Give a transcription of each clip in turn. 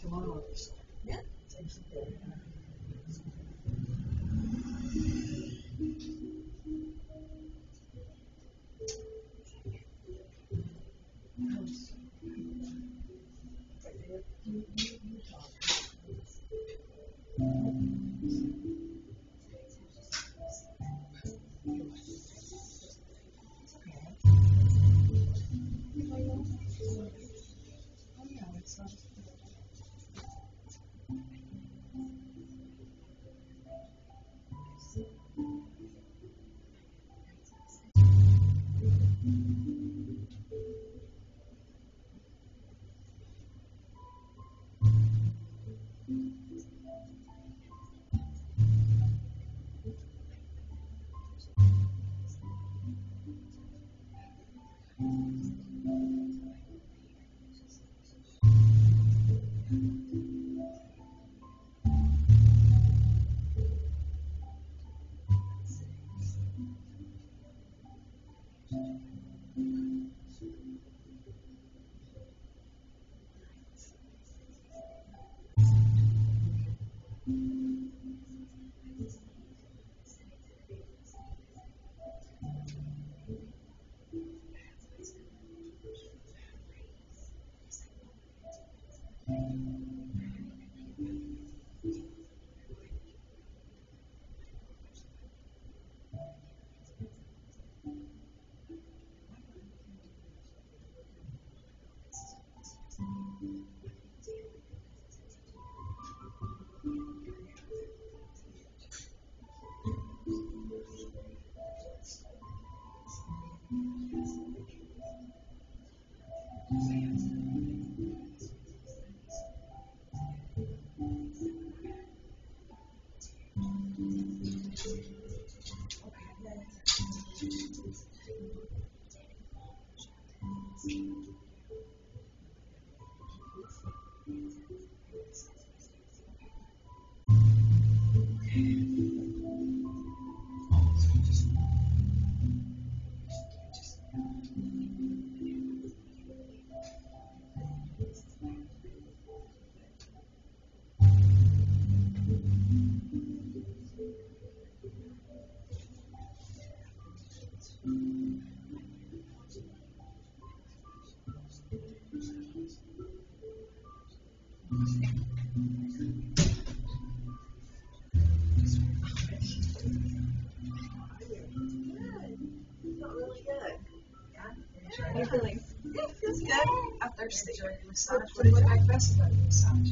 Tomorrow. Yeah. really good. How you feeling? Yeah, feels good. I'm thirsty. What what did you like best about the massage?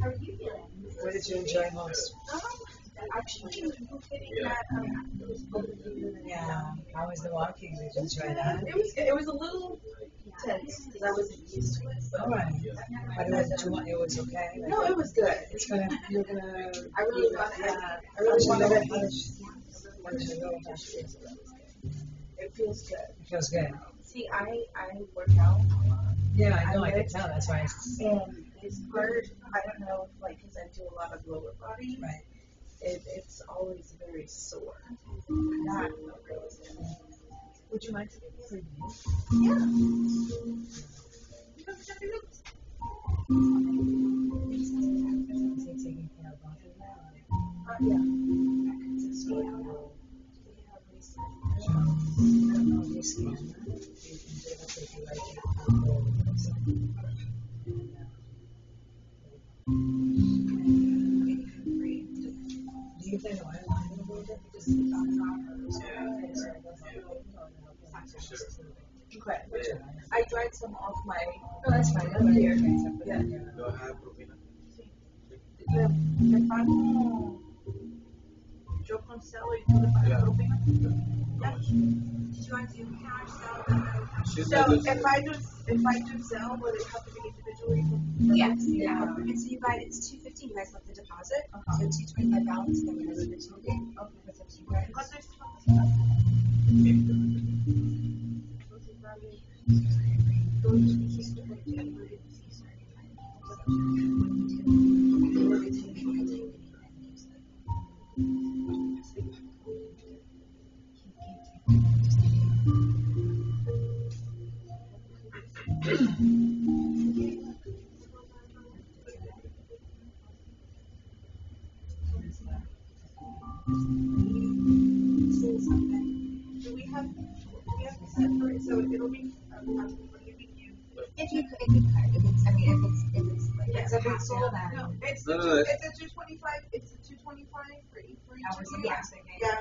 How are you feeling? What did you enjoy most? Um, actually, getting that, um, Yeah. How was the walking? Did you enjoy that? It was good. It was a little tense because I wasn't used to it. But All right. But it was, too it was okay? Like, no, it was good. It's gonna, you're gonna. I really want to. Yeah. I really want to. How does- how go? It feels good. It feels good. See, I I work out a lot, Yeah, I know, I can tell, that's why it's, and this part I don't know, like, because I do a lot of lower body. right. It, it's always very sore. Mm-hmm. Not really. Would you mind taking review? Yeah. Is Do you think oil line a little bit? Because is on top of it. Yeah. Okay. I dried some off my. Oh, that's fine. That's here. Yeah. Do I have propina? Le, le pago yo cancelo y tú le pagas Yeah. propina. How much? You want to do cash, Zelle, that? She So if I do if I do Zelle, will it have to be individually? Yes, Yeah. And so you guys, it's two fifty, you guys left the deposit, Uh-huh. so two twenty-five balance, then we're gonna leave it to you. Okay, that's up to you guys. Tú dijiste If you, if you could, if it's, I mean, if it's, if it's like, Yeah, it's a big half, soul, yeah. then. No, it's, the no, two- it's- it's a two twenty-five, it's a two twenty-five for each, for each. Hours, of you. yes, Yeah.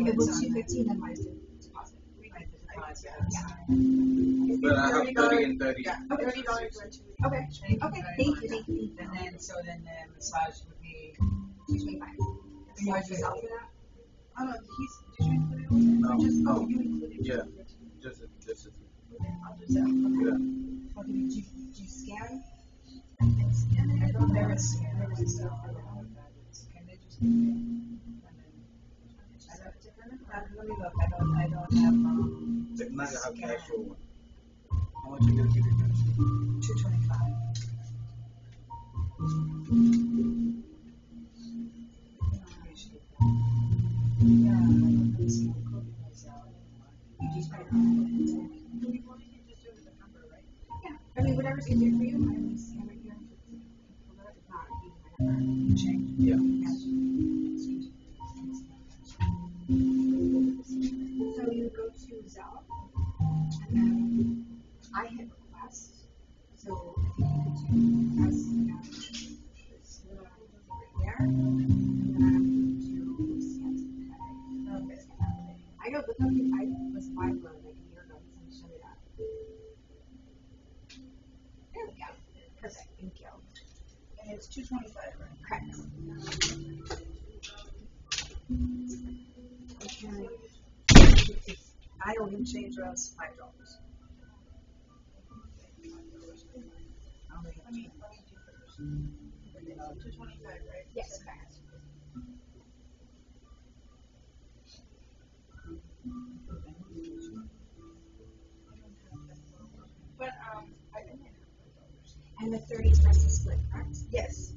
If it was two fifteen, then minus the deposit. Minus the. Yeah. But I have thirty and thirty. Yeah, thirty dollars for two. Okay, Thank you okay, thank you, thank you, And then, so then the massage would be, Two twenty-five. You want yourself for that? Oh, no, he's, did you include it? No. Just, oh, you included. it. Yeah. Just, just, Okay, I'll do that. yeah. Or do you, do you do you scan? I thought there was, there was stuff for the. Can they just? give me- and then- I don't, let me look, I don't, I don't have, um, Check now I have cash for one. How much you gonna give it cash? two twenty-five. It's two twenty-five, right? Correct. Okay. I don't even change around five dollars. Two twenty-five, right? Yes, correct. And the thirty is for us to split? Yes.